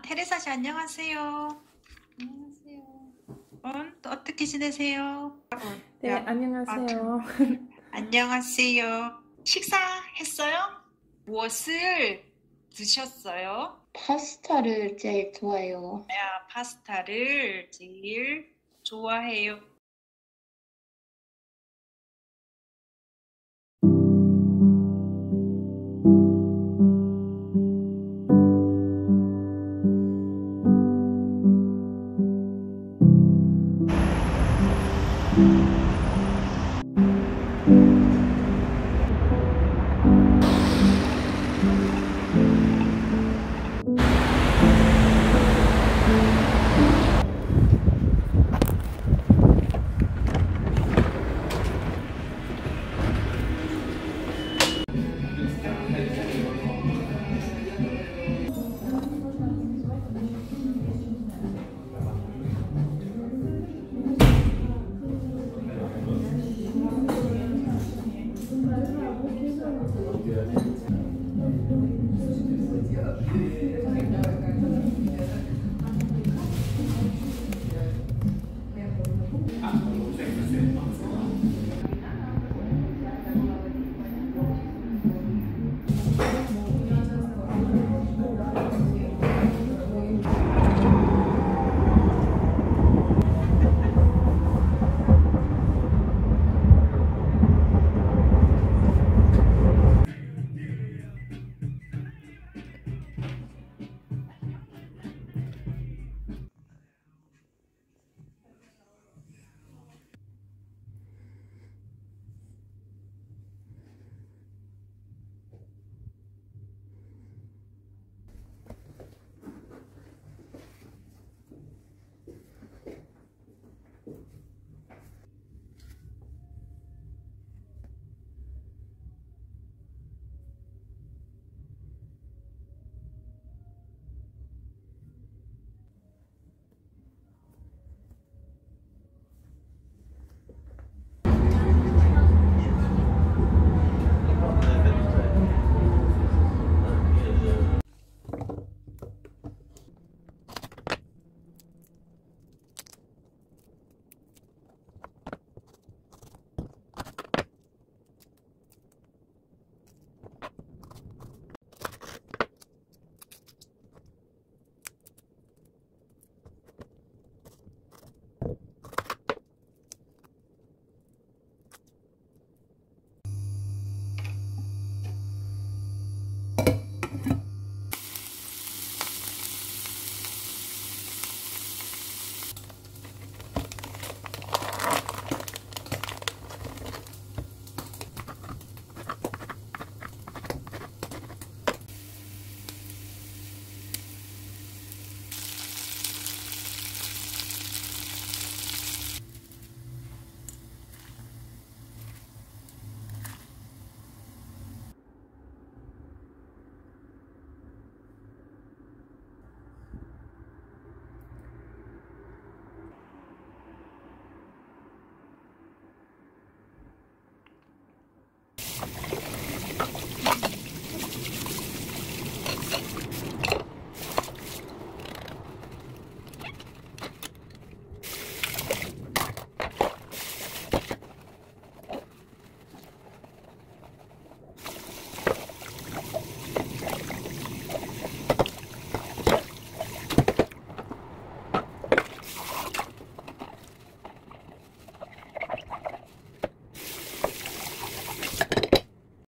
아, 테레사 씨 안녕하세요. 안녕하세요. 어, 또 어떻게 지내세요? 네, 야, 안녕하세요. 안녕하세요. 식사했어요? 무엇을 드셨어요? 파스타를 제일 좋아해요. 야, 파스타를 제일 좋아해요.